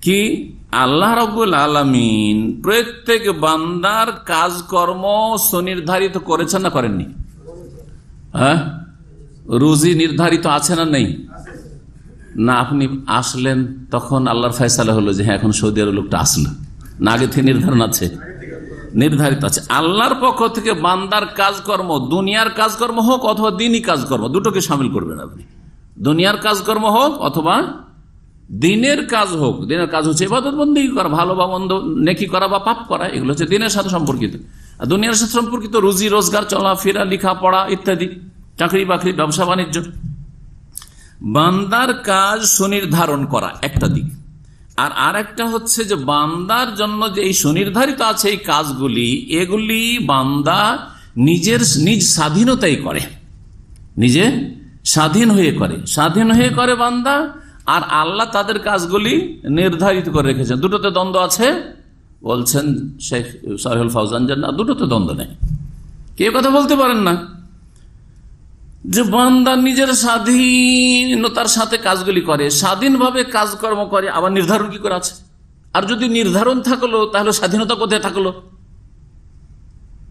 কি? আল্লাহ রবুল আলমিন প্রত্যেক বান্দার কাজকর্ম সুনির্ধারিত করেছেন না করেননি? হ্যাঁ? রুজি নির্ধারিত আছে না নেই? না, আপনি আসলেন, তখন আল্লাহর ফয়সালা হলো যে হ্যাঁ এখন সৌদি আরব লোকটা আসলো। না, আগে থেকে নির্ধারণ আছে। নির্ধারিত আছে। আল্লাহর পক্ষ থেকে বান্দার কাজকর্ম, দুনিয়ার কাজকর্ম হোক অথবা দিনই কাজকর্ম, দুটোকে সামিল করবেন আপনি। দুনিয়ার কাজকর্ম হোক অথবা দিনের কাজ হোক, দিনের কাজ হচ্ছে এবাদত বন্দী করা, ভালো বা মন্দ, নেকি করা বা পাপ করা, এগুলো হচ্ছে দিনের সাথে সম্পর্কিত। দুনিয়ার সাথে সম্পর্কিত রুজি, রোজগার, চলাফেরা লেখা পড়া ইত্যাদি, চাকরি বাকরি, ব্যবসা বাণিজ্য। বান্দার কাজ সুনির্ধারণ করা, একটা দিক। আর আর একটা হচ্ছে যে বান্দার জন্য যে এই সুনির্ধারিত আছে এই কাজগুলি, এগুলি বান্দা নিজের নিজ স্বাধীনতাই করে। নিজে স্বাধীন হয়ে করে। স্বাধীন হয়ে করে বান্দা আর আল্লাহ তাদের কাজগুলি নির্ধারিত করে রেখেছেন। দুটোতে দ্বন্দ্ব আছে, বলছেন শেখ সাহেল ফাউজান না, দুটোতে দ্বন্দ্ব নেই। কে কথা বলতে পারেন না। যে বান্দা নিজের স্বাধীনতার সাথে কাজগুলি করে, স্বাধীনভাবে কাজকর্ম করে, আবার নির্ধারণ কি করে আছে? আর যদি নির্ধারণ থাকল, তাহলে স্বাধীনতা কোথায় থাকল?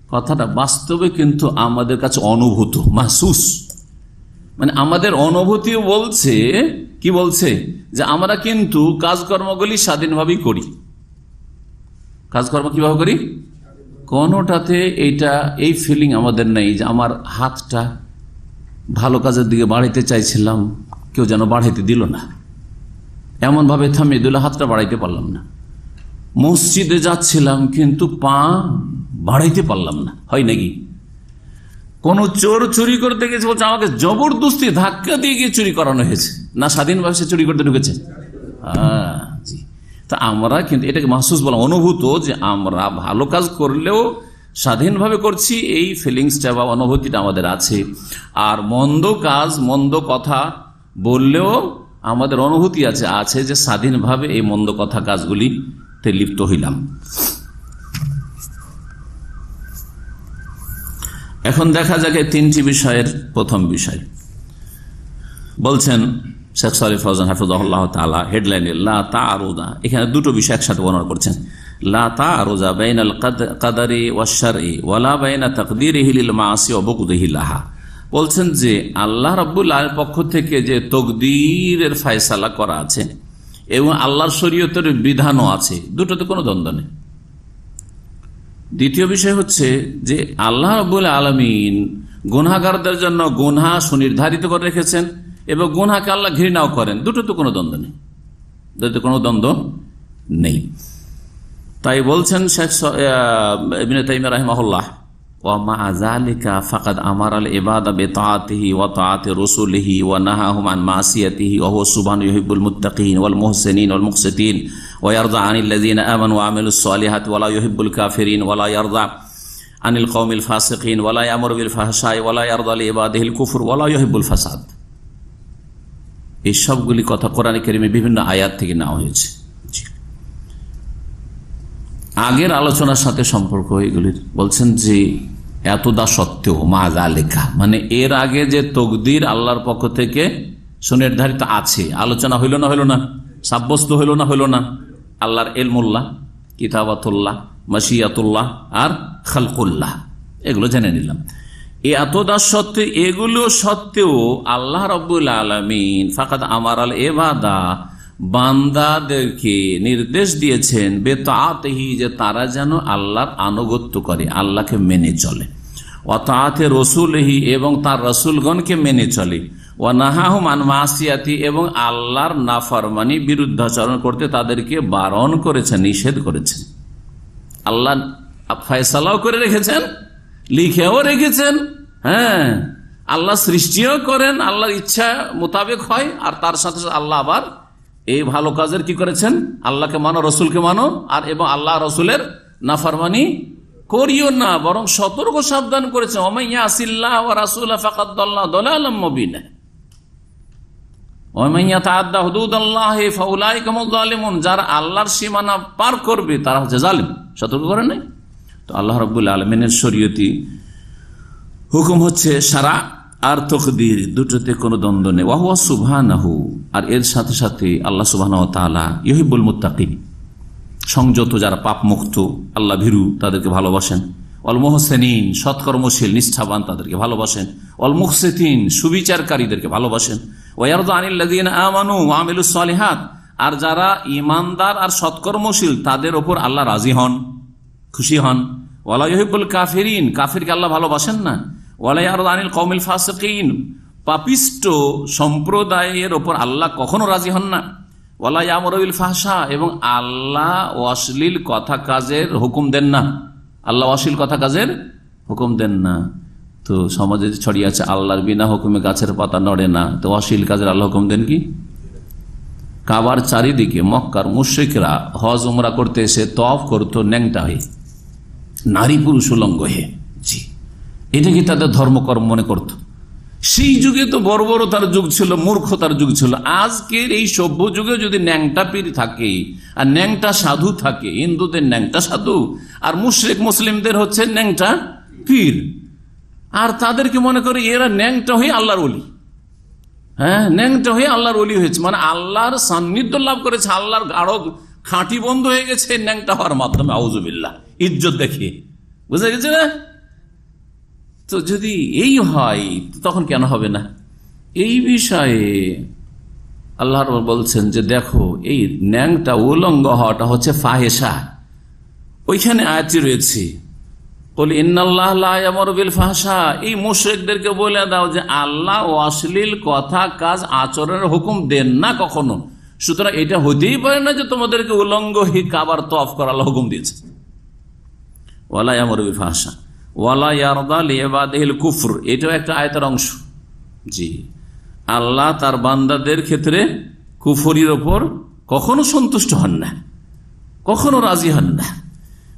কথাটা বাস্তবে কিন্তু আমাদের কাছে অনুভূত, মাহসুস। মানে আমাদের অনুভূতি বলছে কি বলছে? যে আমরা কিন্তু কাজকর্মগুলি স্বাধীনভাবেই করি। কাজকর্ম কীভাবে করি? কোনোটাতে এইটা এই ফিলিং আমাদের নেই যে আমার হাতটা ভালো কাজের দিকে বাড়াইতে চাইছিলাম, কেউ যেন বাড়াইতে দিল না। এমনভাবে থামিয়ে দিল, হাতটা বাড়াইতে পারলাম না। মসজিদে যাচ্ছিলাম, কিন্তু পা বাড়াইতে পারলাম না। হয় নাকি? কোন চোর চুরি করতে গেছে বলছে, আমাকে জবরদস্তি ধাক্কা দিয়ে গিয়ে চুরি করানো হয়েছে। না স্বাধীনভাবে সে চুরি করতে ঢুকেছে। তা আমরা কিন্তু এটাকে মাহসুস বলা অনুভূত যে আমরা ভালো কাজ করলেও স্বাধীনভাবে করছি, এই ফিলিংসটা বা অনুভূতিটা আমাদের আছে। আর মন্দ কাজ, মন্দ কথা বললেও আমাদের অনুভূতি আছে আছে যে স্বাধীনভাবে এই মন্দ কথা কাজগুলিতে লিপ্ত হইলাম। এখন দেখা যাকে তিনটি বিষয়ের প্রথম বিষয়। বলছেন শেখ সারিফ ফৌজান হাফিজাহ তালা হেডলাইনে লা তা এখানে দুটো বিষয় একসাথে বর্ণনা করছেন। লা তা আরোজা ওয়ালা তকদির বলছেন যে আল্লাহ রব্বুল পক্ষ থেকে যে তকদিরের ফায়সালা করা আছে এবং আল্লাহর শরীয়তের বিধানও আছে, দুটোতে কোনো দ্বন্দ্ব নেই। দ্বিতীয় বিষয় হচ্ছে যে আল্লাহ রবুল আলমিন গুনাগারদের জন্য গুনহা সুনির্ধারিত করে রেখেছেন এবং গুনহাকে আল্লাহ ঘৃণাও করেন। দুটো তো কোনো দ্বন্দ্ব নেই। দুটো কোনো দ্বন্দ্ব নেই। তাই বলছেন শেখ তাইম বেতাআতিহি ওয়া ওয়া আন মাসিয়াতিহি ওয়াল ওয়া ইয়ারদা আনিল লাযিনা আমানু ওয়া আমিলুস সালিহাতি ওয়া লা ইউহিব্বুল কাফিরিন ওয়া লা ইয়ারদা আনিল কওমিল ফাসিকিন ওয়া লা ইয়ামুরু বিল ফাহশাই ওয়া লা ইয়ারদা লি ইবাদিহিল কুফর ওয়া লা ফাসাদ এই সবগুলি কথা কোরআনে কারীমে বিভিন্ন আয়াত থেকে নেওয়া হয়েছে। আগের আলোচনার সাথে সম্পর্ক এগুলির। বলছেন যে, এতদা সত্ত্বেও মাজা লেখা মানে এর আগে যে তকদির আল্লাহর পক্ষ থেকে সুনির্ধারিত আছে, আলোচনা হইল না হইল না? সাব্যস্ত হইল না হইল না? আল্লাহর এলমুল্লাহ কিতাবাতুল্লাহ মাসিয়াতুল্লাহ আর খালকুল্লাহ। এগুলো জেনে নিলাম। এতদা সত্ত্বে এগুলো সত্ত্বেও আল্লাহ রব্বুল আলমিন ফাকাত আমার আল এবাদা বান্দাদেরকে নির্দেশ দিয়েছেন বেতাতেহি যে তারা যেন আল্লাহর আনুগত্য করে, আল্লাহকে মেনে চলে। অতাতে রসুলহি, এবং তার রসুলগণকে মেনে চলে। মাসিয়াতি, এবং আল্লাহর নাফরমানি বিরুদ্ধাচরণ করতে তাদেরকে বারণ করেছেন, নিষেধ করেছেন। আল্লাহ ফয়সালাও করে রেখেছেন, লিখেও রেখেছেন হ্যাঁ। আল্লাহ সৃষ্টিও করেন, আল্লাহর ইচ্ছা মোতাবেক হয়, আর তার সাথে সাথে আল্লাহ আবার এই ভালো কাজের কি করেছেন? আল্লাহকে মানো, রসুলকে মানো, আর এবং আল্লাহ রসুলের নাফারমানি করিও না, বরং সতর্ক সাবধান করেছেন। অমাইয়া আসিল্লাহ রাসুল ফাকাদ্দাল্লাহ দলালম মবিনা। যারা আল্লাহর সীমানা পার করবে, তারা হচ্ছে সতর্ক করে তো হুকুম হচ্ছে সারা আর দুটোতে কোনো দ্বন্দ্ব নেই। আর এর সাথে সাথে আল্লাহ সুবহান মুত্তাকিন, সংযত যারা পাপ মুক্ত আল্লাহ ভীরু, তাদেরকে ভালোবাসেন। অল মোহসেনিন, সৎকর্মশীল, নিষ্ঠাবান, তাদেরকে ভালোবাসেন। অল মুহসেতিন সুবিচারকারীদেরকে ভালোবাসেন। ওয়ারদ আনিল্লাদিন আমানু আমিলুস সালিহাত, আর যারা ইমানদার আর সৎকর্মশীল, তাদের ওপর আল্লাহ রাজি হন, খুশি হন। ওয়ালা ইহিবুল কাফিরিন, কাফিরকে আল্লাহ ভালোবাসেন না। ওয়ালাই আর আনিল কৌমিল ফাসকিন, পাপিষ্ট সম্প্রদায়ের ওপর আল্লাহ কখনো রাজি হন না। ওয়ালা ইয়ামরবিল ফাহসা এবং আল্লাহ অশ্লীল কথা কাজের হুকুম দেন না। আল্লাহ অশ্লীল কথা কাজের হুকুম দেন না। তো সমাজে ছড়িয়ে আছে, আল্লাহর বিনা হুকুমে গাছের পাতা নড়ে না। তো অশ্লীল কাজের আল্লাহ হুকুম দেন কি? কাবার চারিদিকে মক্কার মুশ্রিকরা হজ, উমরা করতে এসে তফ করতো ন্যাংটা হয়ে। নারী পুরুষ উলঙ্গ হয়ে। জি। এটা কি তাদের ধর্মকর্ম মনে করত? সেই যুগে তো বর্বরতার যুগ ছিল মূর্খতার যুগ ছিল। আজকের এই সভ্য যুগে যদি ন্যাংটা পীর থাকে, আর ন্যাংটা সাধু থাকে, হিন্দুদের ন্যাংটা সাধু, আর মুশ্রিক মুসলিমদের হচ্ছে ন্যাংটা পীর। আর তাদেরকে মনে করে এরা ন্যাংটা হয়ে আল্লাহর অলি হ্যাঁ ন্যাংটা হয়ে আল্লাহর অলি হয়েছে। মানে আল্লাহর সান্নিধ্য লাভ করেছে, আল্লাহর গাঢ় খাঁটি বন্ধ হয়ে গেছে ন্যাংটা হওয়ার মাধ্যমে আউজুবিল্লাহ ইজ্জত দেখিয়ে। বুঝা গেছে না? তো যদি এই হয় তখন কেন হবে না? এই বিষয়ে আল্লাহ বলছেন যে, দেখো, এই ন্যাংটা উলঙ্গ হওয়াটা হচ্ছে ফাহেসা ওইখানে আয়াতি রয়েছে বলি ইন্নআল্লাহবিল ফাহসা এই মুশ্রিকদেরকে বলে দাও যে আল্লাহ অশ্লীল কথা, কাজ হুকুম দেন না কখনো। সুতরাং এটা হতেই পারে না যে তোমাদেরকে উলঙ্গ হি কাবার তফ করার হুকুম দিয়েছে। ওয়ালা আমরবিল ফাহসা ওয়ালা কুফর। এটাও একটা আয়তার অংশ। জি। আল্লাহ তার বান্দাদের ক্ষেত্রে কুফরির ওপর কখনো সন্তুষ্ট হন না। কখনো রাজি হন না।